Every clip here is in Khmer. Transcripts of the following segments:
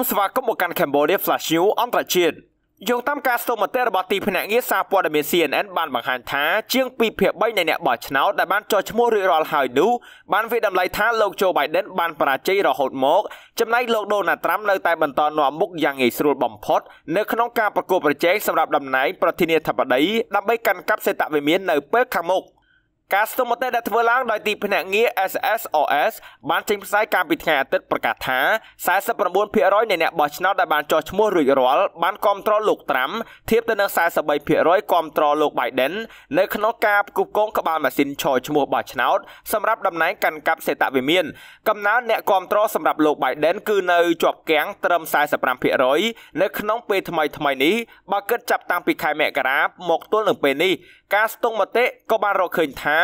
មស្វាគមន៍មកកាន់ Cambodia Flash News អន្តរជាតិយោងតាមការស្ទង់មតិរបស់ទីភ្នាក់ងារសារព័ត៌មាន CNN បានបង្ហាញថាជាង2ភាគ3នៃអ្នកបោះឆ្នោតដែលបានចុះឈ្មោះរួចរាល់ហើយនោះបានវិតម្លៃថាលោក Joe Biden បានបរាជ័យរហូតមកចំណែកលោក Donald Trump នៅតែបន្តនាំមុខយ៉ាងងាយស្រួលបំផុតនៅក្នុងការប្រកួតប្រជែងសម្រាប់តំណែងប្រធានាធិបតីដើម្បីកាន់កាប់សេតវិមាននៅពេលខាងមុខ។ ការស្ទង់មតិដែលធ្វើឡើងដោយទីភ្នាក់ងារ SSOS បានចេញផ្សាយកាលពីថ្ងៃអាទិត្យប្រកាសថា49%នៃអ្នកបោះឆ្នោតដែលបានចុះឈ្មោះរួចរាល់បានគ្រប់គ្រងលោកត្រាំធៀបទៅនឹង43%គ្រប់គ្រងលោក Biden នៅក្នុងការផ្គូផ្គងក្បាលម៉ាស៊ីនឈរឈ្មោះបោះឆ្នោតសម្រាប់តំណែងកាន់កាប់សេតវិមានកំណើនអ្នកគ្រប់គ្រងសម្រាប់លោក Biden គឺនៅជាប់គាំងត្រឹម45%នៅក្នុងពេលថ្មីថ្មីនេះបើគិតចាប់តាំងពីខែមករាមកទល់នឹងពេលនេះ ការស្ទង់មតិក៏បានរកឃើញថា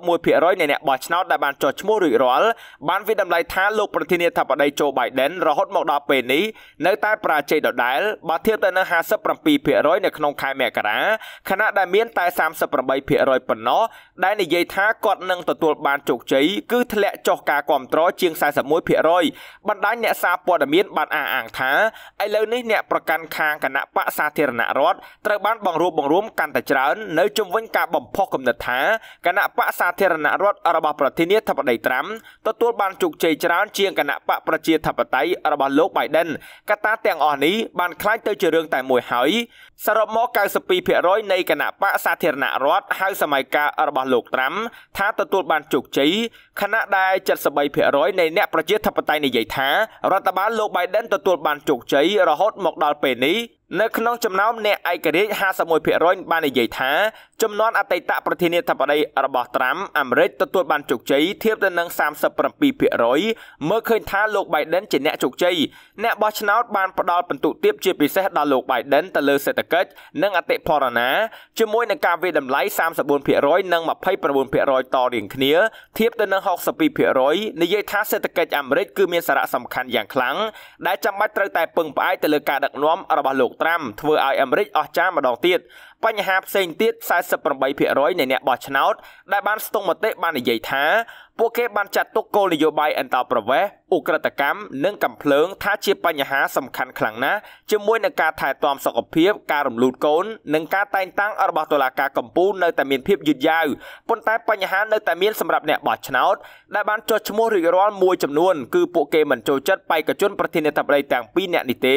61%នៃអ្នកបោះឆ្នោតដែលបានចុះឈ្មោះរួចរាល់បានវិតម្លៃថាលោកប្រធានាធិបតីโจ Biden រហូតមកដល់ពេលនេះនៅតែបរាជ័យដដែលបើធៀបទៅនឹង57%នៅក្នុងខែមករាខណៈដែលមានតែ38%ប៉ុណ្ណោះដែលនិយាយថាគាត់នឹងទទួលបានជោគជ័យគឺធ្លាក់ចុះការគ្រប់គ្រងជាង41%បណ្ដាញអ្នកសារព័ត៌មានបានអះអាងថាឥឡូវនេះអ្នកប្រកាន់ខាងគណៈបកសាធារណរដ្ឋត្រូវបានបង្រួបបង្រួមកាន់តែច្រើននៅជវិញការបំផុសគំនិតថាគណៈបកសាធារណរដ្ឋរបស់ប្រធានាធិបតីត្រាំទទួលបានជោគជ័យច្រើនជាងគណៈបកប្រជាធិបតេយ្យរបស់លោក Biden កត្តាទាំងអស់នេះបានคล้ายទៅជារឿងតែមួយហើយសរុបមក92%នៃគណៈបកសាធារណរដ្ឋហៅសម័យកាលរបស់លោកត្រាំថាទទួលបានជោគជ័យខណៈដែល73%នៃអ្នកប្រជាធិបតេយ្យនិយាយថារដ្ឋបាលលោក Biden ទទួលបានជោគជ័យរហូតមកដល់ពេលនេះ នៅក្នុងចំណោមអ្នកឯករាជ្យ51%បាននិយាយថាចំនួនអតីតប្រធានាធិបតីរបស់ត្រាំអាមេរិកទទួលបានជោគជ័យធៀបទៅនឹង37%មើលឃើញថាលោក Biden ជាអ្នកជោគជ័យអ្នកបោះឆ្នោតបានផ្ដល់បន្ទុកទាបជាពិសេសដល់លោក Biden ទៅលើសេដ្ឋកិច្ចនិងអតិផរណាជាមួយនឹងការវិតម្លៃ34%និង29%តរៀងគ្នាធៀបទៅនឹង62%និយាយថាសេដ្ឋកិច្ចអាមេរិកគឺមានសារៈសំខាន់យ៉ាងខ្លាំងដែលចាំបាច់ត្រូវតែពឹងផ្អែកទៅលើការដឹកនាំរបស់លោកត្រាំធ្វើឲ្យអាមេរិកអស់ចាម្ដងទៀតបញ្ហាផ្សេងទៀត48%នៃអ្នកបោះឆ្នោតដែលបានស្ទង់មតិបាននិយាយថា ពួកគេបានចាត់ទុកគោលនយោបាយអន្តរប្រវេសន៍ឧក្រិដ្ឋកម្មនិងកំភ្លើងថាជាបញ្ហាសំខាន់ខ្លាំងណាស់ជាមួយនឹងការថែទាំសុខភាពការរំលូតកូននិងការតែងតាំងរបស់តុលាការកំពូលនៅតែមានភាពយឺតយ៉ាវប៉ុន្តែបញ្ហានៅតែមានសម្រាប់អ្នកបោះឆ្នោតដែលបានចុះឈ្មោះរួចរាល់មួយចំនួនគឺពួកគេមិនចូលចិត្តបេក្ខជនប្រធានាធិបតីទាំងពីរនាក់នេះទេ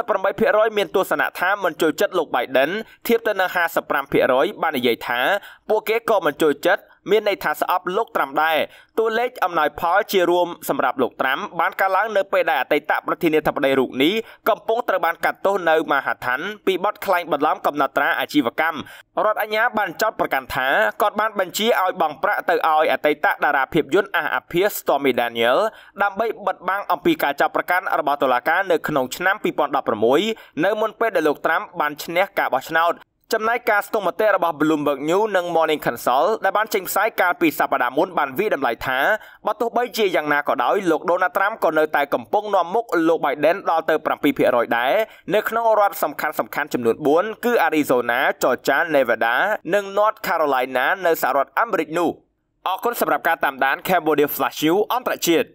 58%មានទស្សនៈថាមិនចូលចិត្តលោក Biden ធៀបទៅនឹង55%បាននិយាយថាពួកគេក៏មិនចូលចិត្ត មានន័យថាស្អប់លោកត្រាំដែរតួលេខអំណោយផលជារួមសម្រាប់លោកត្រាំបានកើនឡើងនៅពេលដែលអតីតប្រធានាធិបតីរូបនេះកំពុងត្រូវបានកាត់ទោសនៅមហាឋានពីបទក្លែងបន្លំកំណត់ត្រាអាជីវកម្មរដ្ឋអាជ្ញាបានចោទប្រកាន់ថាគាត់បានបញ្ជាឲ្យបង់ប្រាក់ទៅឲ្យអតីតតារាភាពយន្តអះអាភាស Stormy Daniel ដើម្បីបិទបាំងអំពីការចាប់ប្រកាន់របស់តុលាការនៅក្នុងឆ្នាំ2016នៅមុនពេលដែលលោកត្រាំបានឈ្នះការបោះឆ្នោត ចំណែកការស្ទង់មតិរបស់ Bloomberg News និង Morning Consult ដែលបានចេញផ្សាយកាលពីសប្តាហ៍មុនបានវិតម្លៃថាបើទោះបីជាយ៉ាងណាក៏ដោយលោក Donald Trump ក៏នៅតែកំពុងនាំមុខលោក Biden ដល់ទៅ7%ដែរនៅក្នុងរដ្ឋសំខាន់សំខាន់ចំនួន4គឺ Arizona, Georgia, Nevada និង North Carolina នៅសហរដ្ឋអាមេរិកនោះអរគុណសម្រាប់ការតាមដាន Cambodia Flash News អន្តរជាតិ